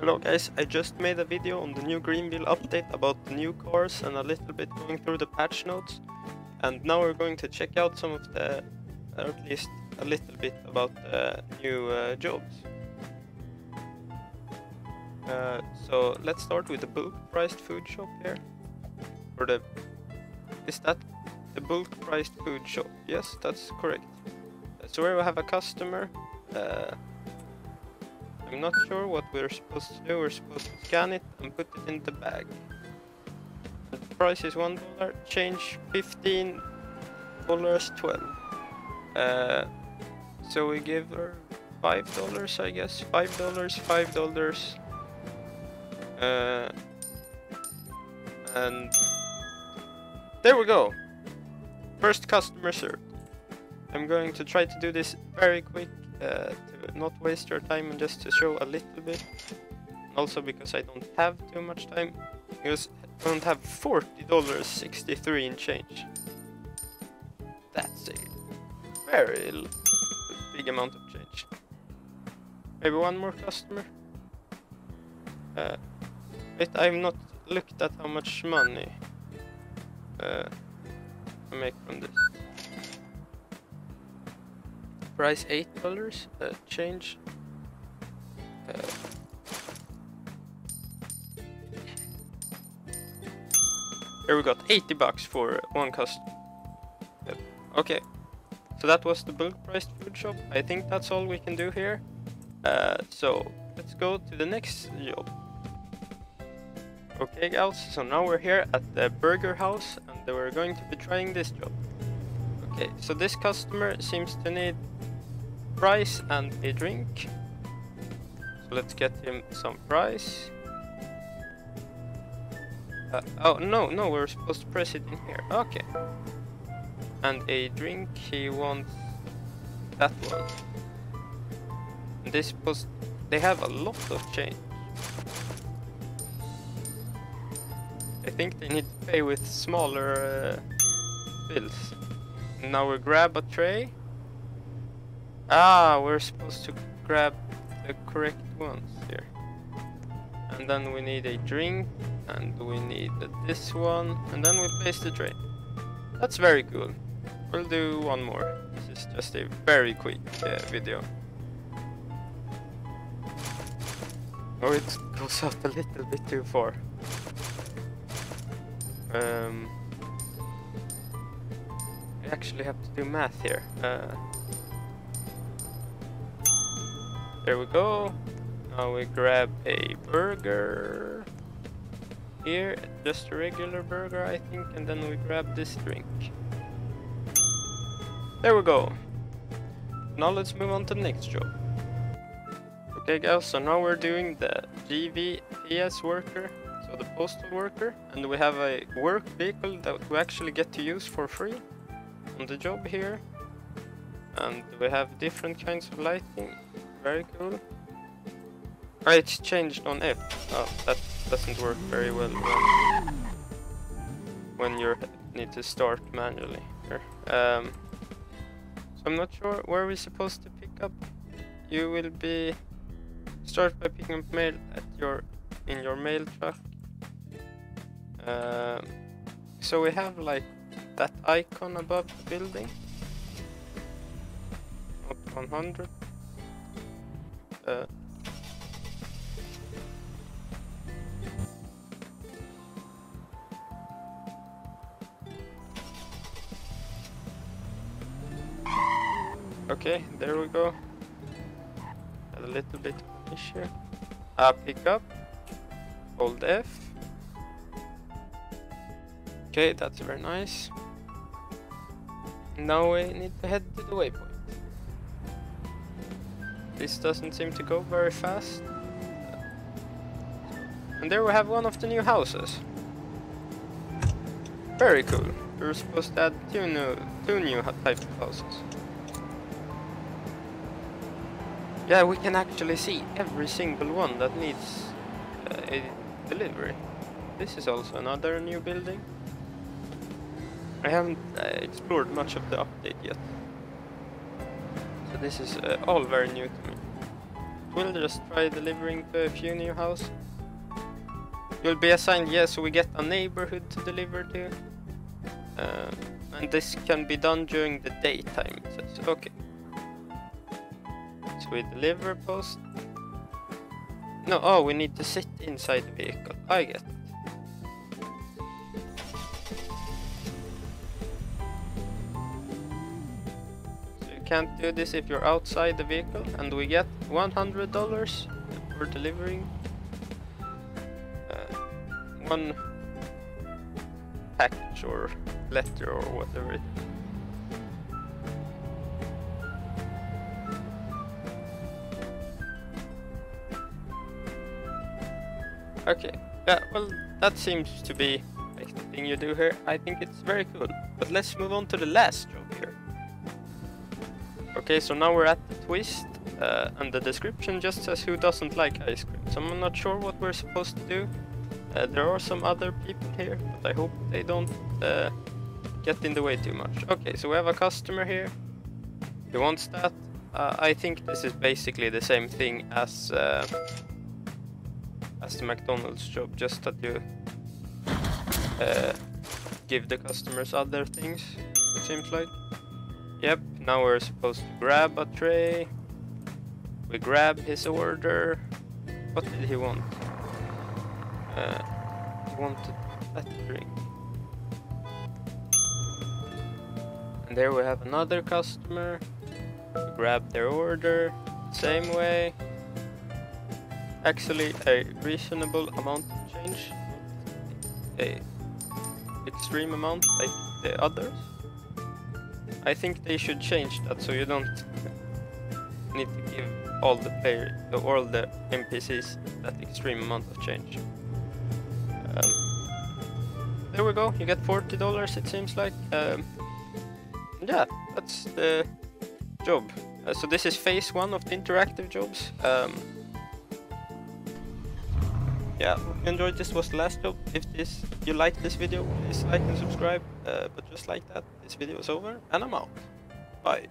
Hello guys, I just made a video on the new Greenville update about the new cars and a little bit going through the patch notes. And now we're going to check out some of the, or at least a little bit about the new uh, jobs. Uh, so let's start with the bulk priced food shop here. Or the, is that the bulk priced food shop? Yes, that's correct. So here we have a customer. Uh, I'm not sure what we're supposed to do. We're supposed to scan it and put it in the bag. The price is one dollar. Change fifteen dollars twelve. Uh, so we give her five dollars, I guess. Five dollars, five dollars. Uh, and there we go. First customer served. I'm going to try to do this very quick uh, to not waste your time and just to show a little bit. Also because I don't have too much time. Because I don't have $40.63 in change. That's a very big amount of change. Maybe one more customer? Uh, wait, I've not looked at how much money uh, I make from this. Price eight dollars. Uh, change. Uh, here we got 80 bucks for one customer. okay, so that was the bulk priced food shop. I think that's all we can do here. Uh, so let's go to the next job. Okay guys, so now we're here at the burger house and we're going to be trying this job. Okay, so this customer seems to need fries and a drink. So let's get him some fries. Uh, oh, no, no, we're supposed to press it in here. Okay. And a drink, he wants that one. And this post, they have a lot of change. I think they need to pay with smaller uh, bills. Now we grab a tray. Ah, we're supposed to grab the correct ones here. And then we need a drink, and we need this one, and then we place the tray. That's very cool. We'll do one more. This is just a very quick uh, video. Oh, it goes out a little bit too far. Um, I actually have to do math here. Uh, there we go. Now we grab a burger. Here, just a regular burger, I think, and then we grab this drink. There we go. Now let's move on to the next job. Okay guys, so now we're doing the GVPS worker so the postal worker and we have a work vehicle that we actually get to use for free on the job here and we have different kinds of lighting very cool. Oh, it's changed on F oh that doesn't work very well when, when you need to start manually here. Um, so I'm not sure where we're supposed to pick up. You will be start by picking up mail at your in your mail truck. Uh, so we have like that icon above the building. Not 100. Okay, there we go. a little bit of issue. Uh, pick up. Hold F. Okay, that's very nice. Now we need to head to the waypoint. This doesn't seem to go very fast. And there we have one of the new houses. Very cool. We are supposed to add two new, two new type of houses. Yeah, we can actually see every single one that needs uh, a delivery. This is also another new building. I haven't uh, explored much of the update yet. So this is uh, all very new to me. we'll just try delivering to a few new houses. You'll be assigned, yes, so we get a neighborhood to deliver to. Uh, and this can be done during the daytime. Okay. We deliver post. No, oh, we need to sit inside the vehicle. I get it. So you can't do this if you're outside the vehicle, and we get $100 for delivering uh, one package or letter or whatever it is. Okay, yeah, well, that seems to be like the thing you do here. I think it's very cool. But let's move on to the last job here. Okay, so now we're at the twist, uh, and the description just says who doesn't like ice cream. So I'm not sure what we're supposed to do. Uh, there are some other people here, but I hope they don't uh, get in the way too much. Okay, so we have a customer here. He wants that. Uh, I think this is basically the same thing as uh, as the McDonald's job, just that you uh, give the customers other things, it seems like. Yep, now we're supposed to grab a tray. We grab his order. What did he want? Uh, he wanted that drink. And there we have another customer. We grab their order, same way actually a reasonable amount of change, a extreme amount like the others. I think they should change that so you don't need to give all the player all the NPCs that extreme amount of change. Um, there we go, you get $40 it seems like. Um, yeah, that's the job. Uh, so this is phase one of the interactive jobs. Um, yeah, hope you enjoyed this was the last job. If this you liked this video, please like and subscribe. Uh, but just like that, this video is over and I'm out. Bye.